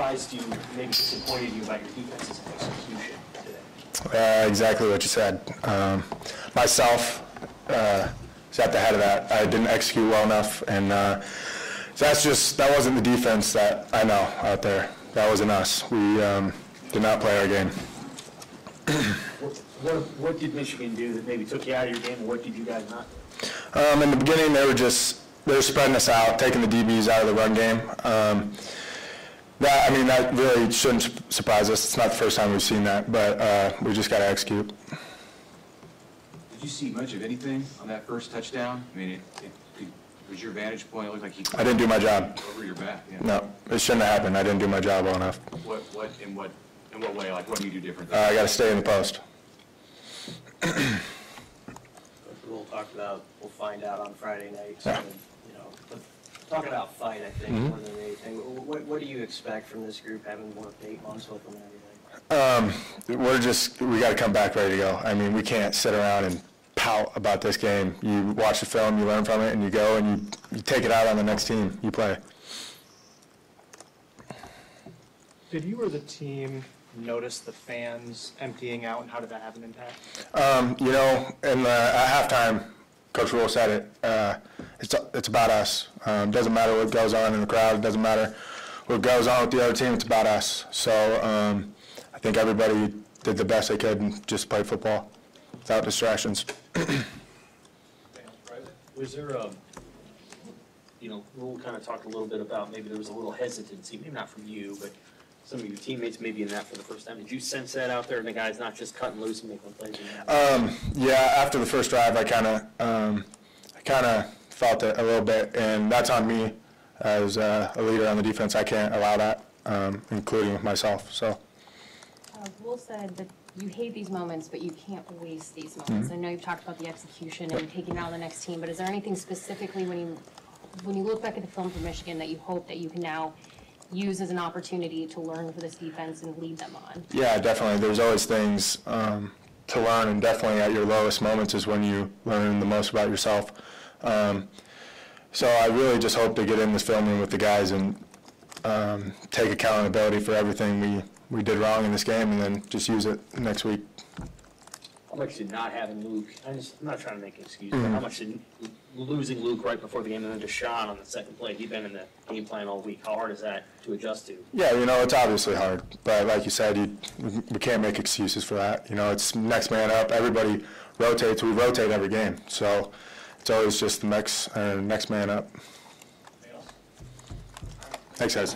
surprised you, maybe disappointed you about your defense's execution today? Uh, exactly what you said. Um, myself uh, is at the head of that. I didn't execute well enough, and uh, that's just that wasn't the defense that I know out there. That wasn't us. We um, did not play our game. What, what, what did Michigan do that maybe took you out of your game, or what did you guys not? do? Um, in the beginning, they were just they were spreading us out, taking the DBs out of the run game. Um, that I mean, that really shouldn't surprise us. It's not the first time we've seen that, but uh, we just got to execute. Did you see much of anything on that first touchdown? I mean, it, it, it was your vantage point, it looked like he. I didn't do my job. Over your back, yeah. No, it shouldn't have happened. I didn't do my job well enough. What, what, in what, in what way, like, what do you do different? Uh, I got to stay in the post. we'll talk about, we'll find out on Friday night, so, Yeah. You know, but talking about fight, I think, more than anything, what, what do you expect from this group, having worked eight months with them and everything? Um, we're just, we got to come back ready to go. I mean, we can't sit around and pout about this game. You watch the film, you learn from it, and you go and you, you take it out on the next team you play. Did you or the team notice the fans emptying out, and how did that have an impact? Um, you know, in the, at halftime, Coach Rhule said it. Uh, it's it's about us. Um, doesn't matter what goes on in the crowd. It doesn't matter what goes on with the other team. It's about us. So um, I think everybody did the best they could and just played football without distractions. Was there a, you know, Rhule kind of talked a little bit about maybe there was a little hesitancy, maybe not from you, but some of your teammates maybe in that for the first time. Did you sense that out there, and the guy's not just cutting loose and making plays? Um, yeah, after the first drive, I kind of, um, I kind of felt it a little bit, and that's on me as uh, a leader on the defense. I can't allow that, um, including myself. So, Uh, Will said that you hate these moments, but you can't waste these moments. Mm-hmm. I know you've talked about the execution and taking out the next team, but is there anything specifically when you, when you look back at the film for Michigan that you hope that you can now use as an opportunity to learn for this defense and lead them on? yeah, definitely. There's always things um, to learn, and definitely at your lowest moments is when you learn the most about yourself. Um, so I really just hope to get in this filming with the guys and um, take accountability for everything we, we did wrong in this game, and then just use it next week. How much did not having Luke, I'm just, I'm not trying to make an excuse, but how much did losing Luke right before the game and then Deshaun on the second play, he'd been in the game plan all week, how hard is that to adjust to? Yeah, you know, it's obviously hard, but like you said, you, we can't make excuses for that. You know, it's next man up. Everybody rotates. We rotate every game, so it's always just the next uh, next man up. Thanks, guys.